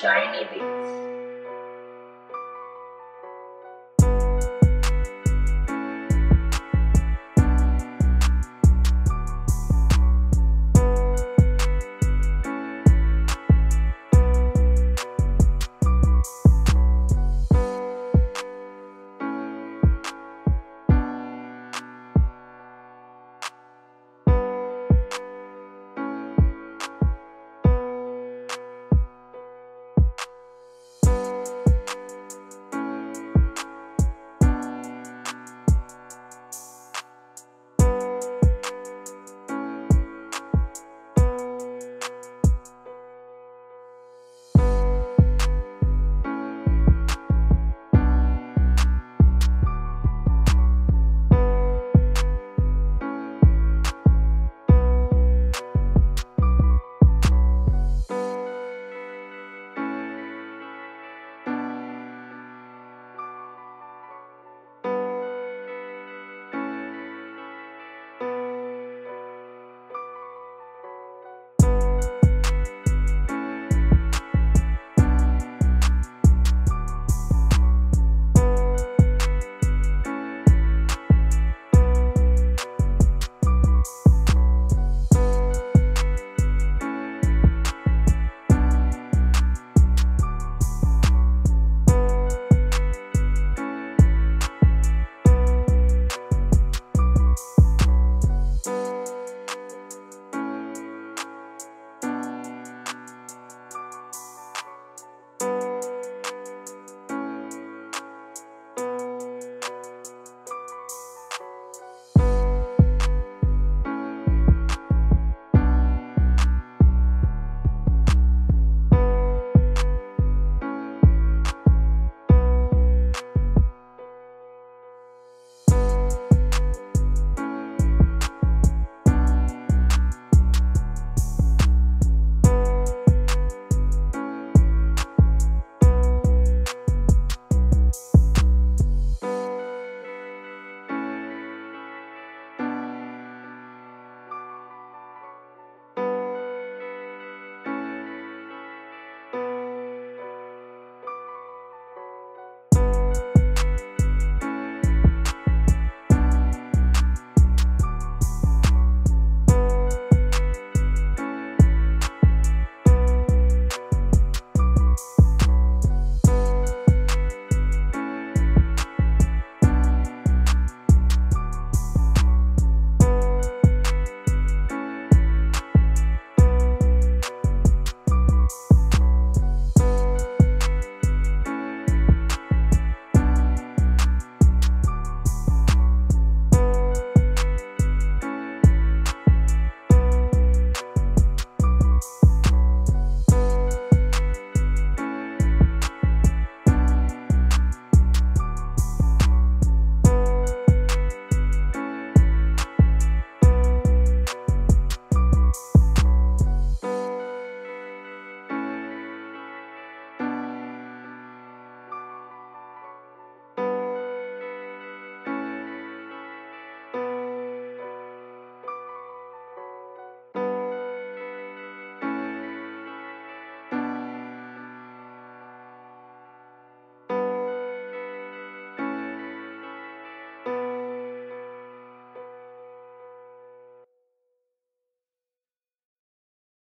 shiny bits.